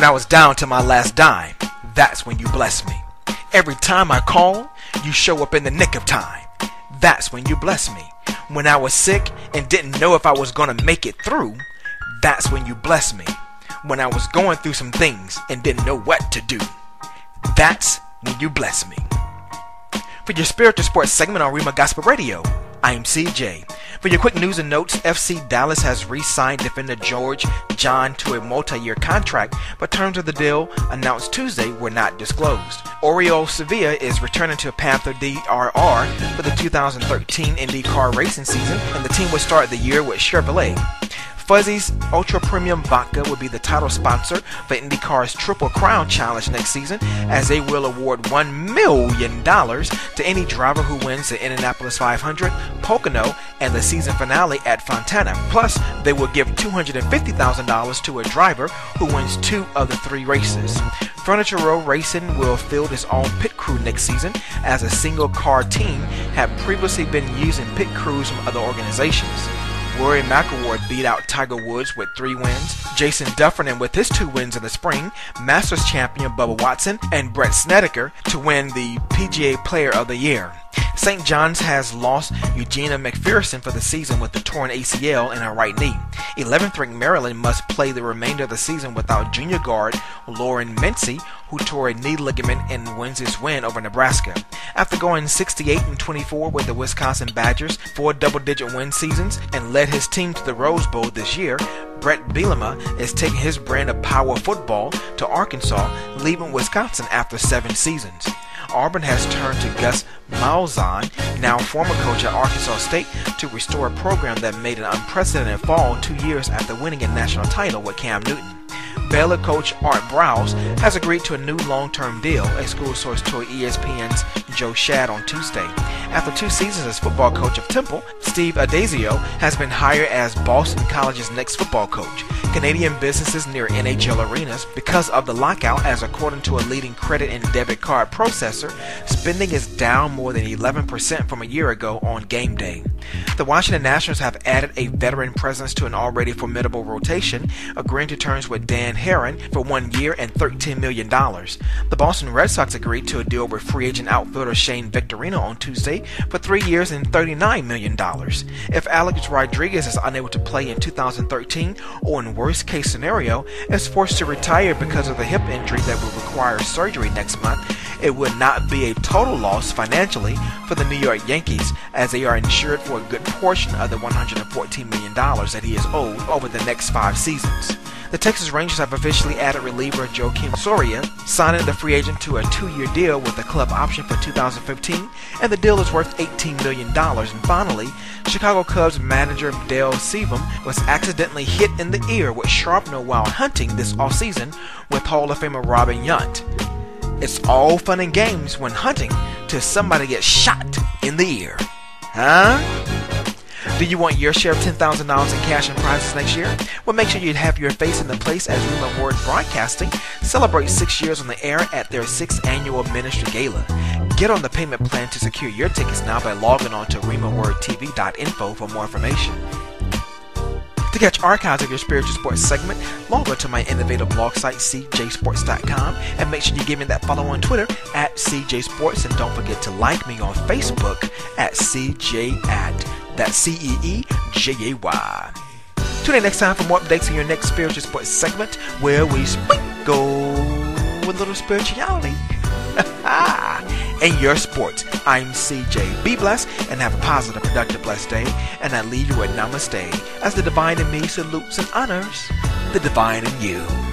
When I was down to my last dime, that's when you bless me. Every time I call, you show up in the nick of time. That's when you bless me. When I was sick and didn't know if I was gonna make it through, that's when you bless me. When I was going through some things and didn't know what to do, that's when you bless me. For your spiritual sports segment on Rhema Gospel Radio, I'm CJ. For your quick news and notes, FC Dallas has re-signed defender George John to a multi-year contract, but terms of the deal announced Tuesday were not disclosed. Oriol Servià is returning to Panther DRR for the 2013 IndyCar racing season, and the team will start the year with Chevrolet. Fuzzy's Ultra Premium Vodka will be the title sponsor for IndyCar's Triple Crown Challenge next season, as they will award $1 million to any driver who wins the Indianapolis 500, Pocono, and the season finale at Fontana. Plus, they will give $250,000 to a driver who wins two of the three races. Furniture Row Racing will field its own pit crew next season, as a single car team had previously been using pit crews from other organizations. Rory McIlroy beat out Tiger Woods with three wins, Jason Dufner with his two wins in the spring, Masters champion Bubba Watson, and Brett Snedeker to win the PGA Player of the Year. St. John's has lost Eugeneia McPherson for the season with the torn ACL in her right knee. 11th ranked Maryland must play the remainder of the season without junior guard Laurin Mincy, who tore a knee ligament in Wednesday's win over Nebraska. After going 68 and 24 with the Wisconsin Badgers, four double-digit win seasons, and led his team to the Rose Bowl this year, Bret Bielema is taking his brand of power football to Arkansas, leaving Wisconsin after seven seasons. Auburn has turned to Gus Malzahn, now former coach at Arkansas State, to restore a program that made an unprecedented fall two years after winning a national title with Cam Newton. Baylor coach Art Briles has agreed to a new long-term deal, a school source told ESPN's Joe Schad on Tuesday. After two seasons as football coach of Temple, Steve Addazio has been hired as Boston College's next football coach. Canadian businesses near NHL arenas because of the lockout, as according to a leading credit and debit card processor, spending is down more than 11% from a year ago on game day. The Washington Nationals have added a veteran presence to an already formidable rotation, agreeing to terms with Dan Haren for one year and $13 million. The Boston Red Sox agreed to a deal with free agent outfielder Shane Victorino on Tuesday for three years and $39 million. If Alex Rodriguez is unable to play in 2013, or in worst case scenario, is forced to retire because of the hip injury that will require surgery next month, it would not be a total loss financially for the New York Yankees, as they are insured for a good portion of the $114 million that he is owed over the next five seasons. The Texas Rangers have officially added reliever Joakim Soria, signing the free agent to a two-year deal with a club option for 2015, and the deal is worth $18 million. And finally, Chicago Cubs manager Dale Sveum was accidentally hit in the ear with shrapnel while hunting this offseason with Hall of Famer Robin Yount. It's all fun and games when hunting till somebody gets shot in the ear. Huh? Do you want your share of $10,000 in cash and prizes next year? Well, make sure you have your face in the place as Rhema Word Broadcasting celebrates six years on the air at their sixth annual ministry gala. Get on the payment plan to secure your tickets now by logging on to rhemawordtv.info for more information. To catch archives of your spiritual sports segment, log on to my innovative blog site, ceejaysports.com, and make sure you give me that follow on Twitter at cjsports, and don't forget to like me on Facebook at cj at that's C E E J A Y. Tune in next time for more updates in your next spiritual sports segment, where we sprinkle a little spirituality. in your sports. I'm CJ. Be blessed and have a positive, productive, blessed day. And I leave you with namaste as the divine in me salutes and honors the divine in you.